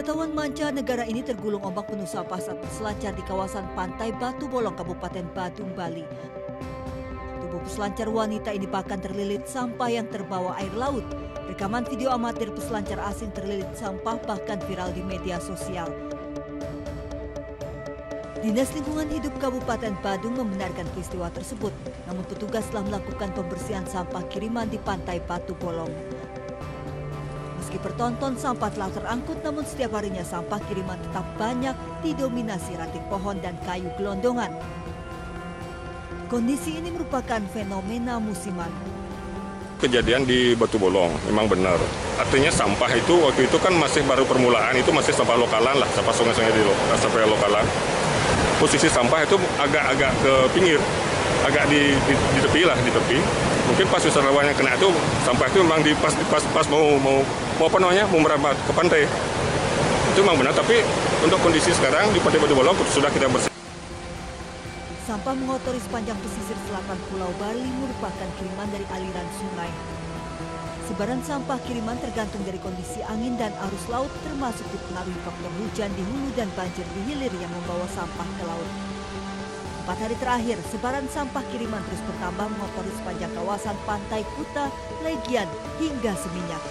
Wisatawan mancanegara ini tergulung ombak penuh sampah saat berselancar di kawasan pantai Batu Bolong, Kabupaten Badung, Bali. Tubuh peselancar wanita ini bahkan terlilit sampah yang terbawa air laut. Rekaman video amatir peselancar asing terlilit sampah bahkan viral di media sosial. Dinas Lingkungan Hidup Kabupaten Badung membenarkan peristiwa tersebut, namun petugas telah melakukan pembersihan sampah kiriman di pantai Batu Bolong. Meski bertonton sampah telah terangkut, namun setiap harinya sampah kiriman tetap banyak didominasi ranting pohon dan kayu gelondongan. Kondisi ini merupakan fenomena musiman. Kejadian di Batu Bolong, memang benar. Artinya sampah itu waktu itu kan masih baru permulaan, itu masih sampah lokalan lah, sampah sungai-sungai di lo, sampah lokalan. Posisi sampah itu agak-agak ke pinggir, agak di, di, di tepi lah, di tepi. Mungkin pas wisatawan yang kena itu sampah itu memang di pas pas pas mau mau mau apa namanya mau merambat ke pantai. Itu memang benar, tapi untuk kondisi sekarang di Pantai Batu Bolong sudah kita bersih. Sampah mengotori sepanjang pesisir selatan Pulau Bali merupakan kiriman dari aliran sungai. Sebaran sampah kiriman tergantung dari kondisi angin dan arus laut termasuk dipengaruhi faktor hujan di hulu dan banjir di hilir yang membawa sampah ke laut. Empat hari terakhir, sebaran sampah kiriman terus bertambah mengotori sepanjang kawasan pantai Kuta, Legian, hingga Seminyak.